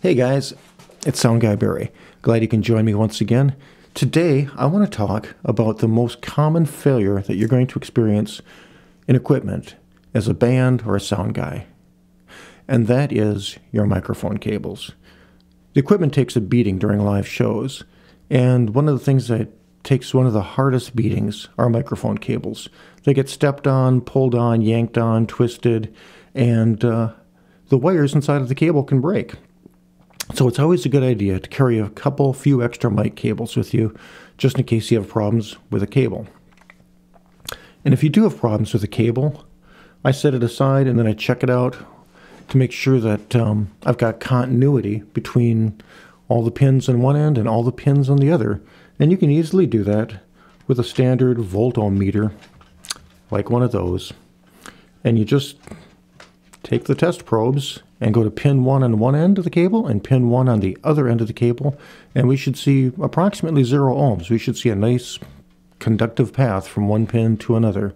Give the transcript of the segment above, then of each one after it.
Hey guys, it's Sound Guy Barry. Glad you can join me once again. Today, I want to talk about the most common failure that you're going to experience in equipment as a band or a sound guy, and that is your microphone cables. The equipment takes a beating during live shows, and one of the things that takes one of the hardest beatings are microphone cables. They get stepped on, pulled on, yanked on, twisted, and uh, the wires inside of the cable can break. So it's always a good idea to carry a couple, few extra mic cables with you, just in case you have problems with a cable. And if you do have problems with a cable, I set it aside and then I check it out to make sure that um, I've got continuity between all the pins on one end and all the pins on the other. And you can easily do that with a standard voltometer, like one of those. And you just take the test probes and go to pin 1 on one end of the cable and pin 1 on the other end of the cable, and we should see approximately 0 ohms. We should see a nice conductive path from one pin to another.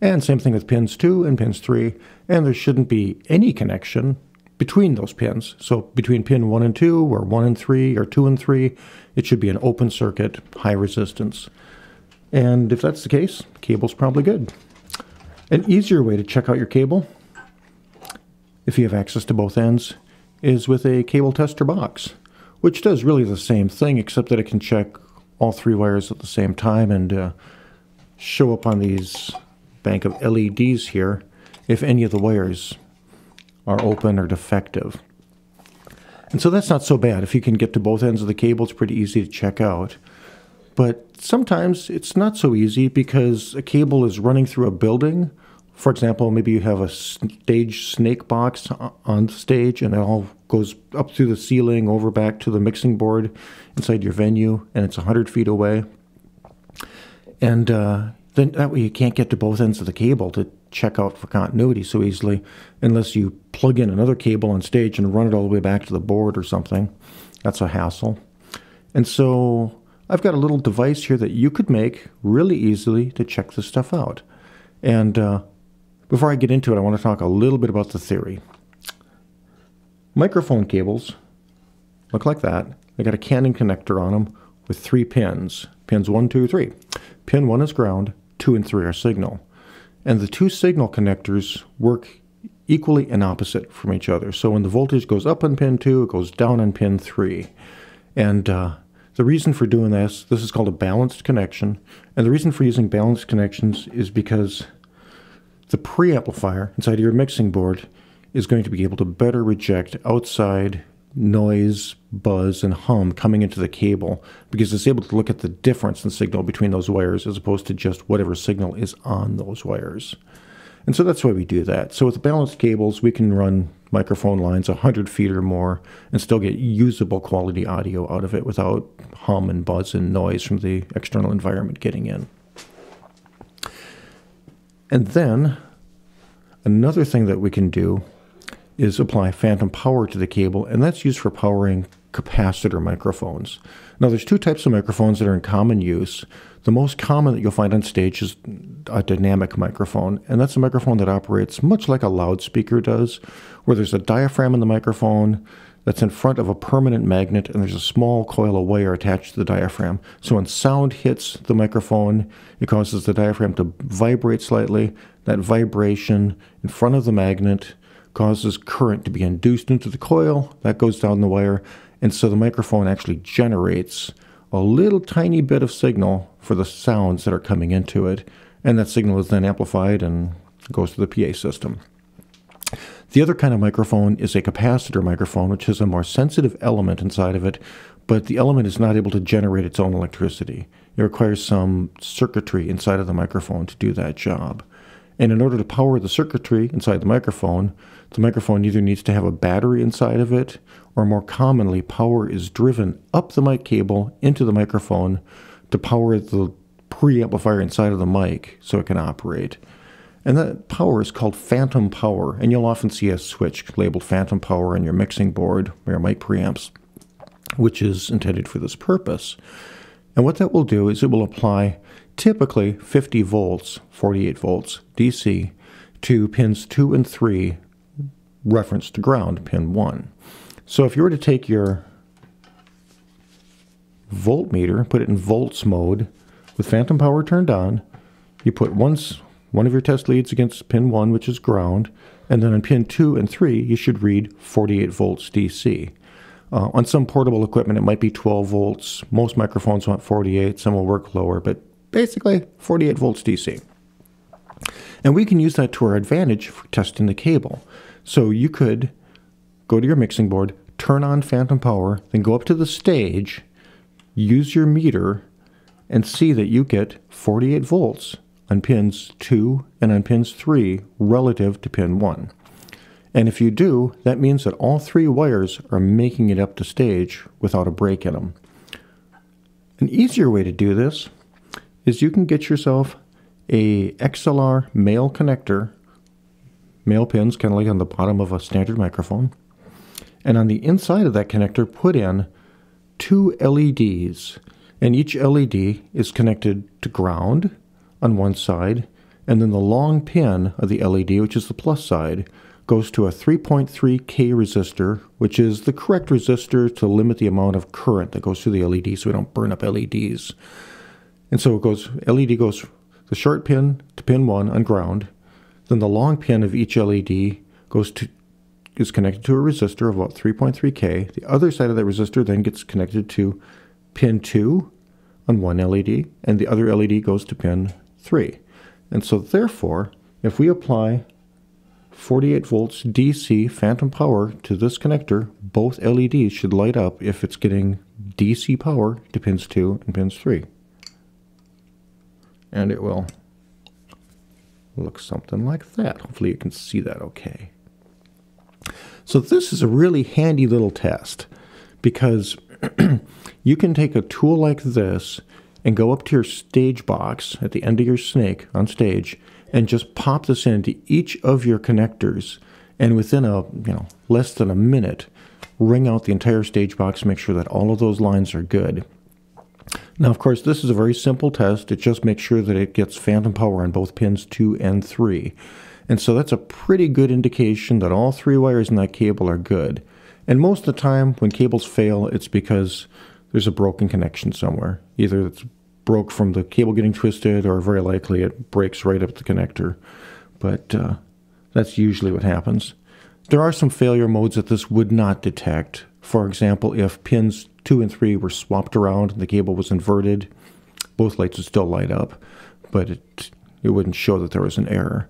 And same thing with pins 2 and pins 3, and there shouldn't be any connection between those pins. So between pin 1 and 2, or 1 and 3, or 2 and 3, it should be an open circuit, high resistance. And if that's the case, cable's probably good. An easier way to check out your cable if you have access to both ends, is with a cable tester box, which does really the same thing except that it can check all three wires at the same time and uh, show up on these bank of LEDs here if any of the wires are open or defective. And so that's not so bad. If you can get to both ends of the cable, it's pretty easy to check out. But sometimes it's not so easy because a cable is running through a building for example, maybe you have a stage snake box on stage and it all goes up through the ceiling, over back to the mixing board inside your venue, and it's 100 feet away. And uh, then that way you can't get to both ends of the cable to check out for continuity so easily unless you plug in another cable on stage and run it all the way back to the board or something. That's a hassle. And so I've got a little device here that you could make really easily to check this stuff out. And uh, before I get into it, I want to talk a little bit about the theory. Microphone cables look like that. They got a Cannon connector on them with three pins. Pins one, two, three. Pin 1 is ground, 2 and 3 are signal. And the two signal connectors work equally and opposite from each other. So when the voltage goes up on pin 2, it goes down on pin 3. And uh, the reason for doing this, this is called a balanced connection. And the reason for using balanced connections is because the preamplifier inside your mixing board is going to be able to better reject outside noise, buzz, and hum coming into the cable because it's able to look at the difference in signal between those wires as opposed to just whatever signal is on those wires. And so that's why we do that. So with balanced cables, we can run microphone lines 100 feet or more and still get usable quality audio out of it without hum and buzz and noise from the external environment getting in. And then another thing that we can do is apply phantom power to the cable, and that's used for powering capacitor microphones. Now, there's two types of microphones that are in common use. The most common that you'll find on stage is a dynamic microphone, and that's a microphone that operates much like a loudspeaker does, where there's a diaphragm in the microphone that's in front of a permanent magnet, and there's a small coil of wire attached to the diaphragm. So when sound hits the microphone, it causes the diaphragm to vibrate slightly. That vibration in front of the magnet causes current to be induced into the coil. That goes down the wire. And so the microphone actually generates a little tiny bit of signal for the sounds that are coming into it. And that signal is then amplified and goes to the PA system. The other kind of microphone is a capacitor microphone, which has a more sensitive element inside of it, but the element is not able to generate its own electricity. It requires some circuitry inside of the microphone to do that job. And in order to power the circuitry inside the microphone, the microphone either needs to have a battery inside of it, or more commonly, power is driven up the mic cable into the microphone to power the preamplifier inside of the mic so it can operate. And that power is called phantom power, and you'll often see a switch labeled phantom power on your mixing board or your mic preamps, which is intended for this purpose. And what that will do is it will apply typically 50 volts, 48 volts DC, to pins 2 and 3, reference to ground, pin 1. So if you were to take your voltmeter, put it in volts mode with phantom power turned on, you put once one of your test leads against pin 1, which is ground, and then on pin 2 and 3, you should read 48 volts DC. Uh, on some portable equipment, it might be 12 volts. Most microphones want 48, some will work lower, but basically 48 volts DC. And we can use that to our advantage for testing the cable. So you could go to your mixing board, turn on phantom power, then go up to the stage, use your meter, and see that you get 48 volts on pins 2 and on pins 3 relative to pin 1. And if you do, that means that all three wires are making it up to stage without a break in them. An easier way to do this is you can get yourself a XLR male connector, male pins kind of like on the bottom of a standard microphone, and on the inside of that connector put in two LEDs, and each LED is connected to ground on one side, and then the long pin of the LED, which is the plus side, goes to a 3.3K resistor, which is the correct resistor to limit the amount of current that goes through the LED so we don't burn up LEDs. And so it goes, LED goes the short pin to pin 1 on ground, then the long pin of each LED goes to is connected to a resistor of about 3.3K. The other side of that resistor then gets connected to pin 2 on one LED, and the other LED goes to pin 3. And so therefore, if we apply 48 volts DC phantom power to this connector, both LEDs should light up if it's getting DC power to pins 2 and pins 3. And it will look something like that. Hopefully you can see that okay. So this is a really handy little test because you can take a tool like this and go up to your stage box at the end of your snake on stage and just pop this into each of your connectors and within a you know less than a minute ring out the entire stage box make sure that all of those lines are good. Now of course this is a very simple test. It just makes sure that it gets phantom power on both pins 2 and 3 and so that's a pretty good indication that all three wires in that cable are good. And most of the time when cables fail it's because there's a broken connection somewhere. Either it's broke from the cable getting twisted, or very likely it breaks right up the connector. But uh, that's usually what happens. There are some failure modes that this would not detect. For example, if pins 2 and 3 were swapped around and the cable was inverted, both lights would still light up, but it, it wouldn't show that there was an error.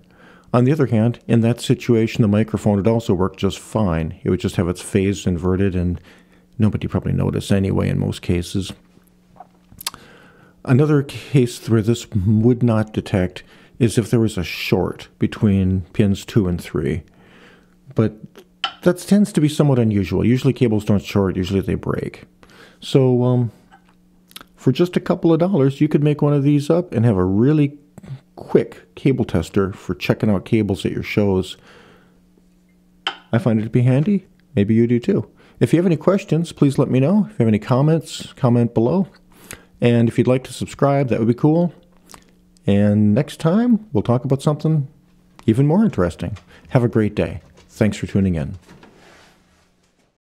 On the other hand, in that situation, the microphone would also work just fine. It would just have its phase inverted and nobody probably noticed anyway in most cases. Another case where this would not detect is if there was a short between pins 2 and 3. But that tends to be somewhat unusual. Usually cables don't short, usually they break. So um, for just a couple of dollars, you could make one of these up and have a really quick cable tester for checking out cables at your shows. I find it to be handy. Maybe you do too. If you have any questions, please let me know. If you have any comments, comment below. And if you'd like to subscribe, that would be cool. And next time, we'll talk about something even more interesting. Have a great day. Thanks for tuning in.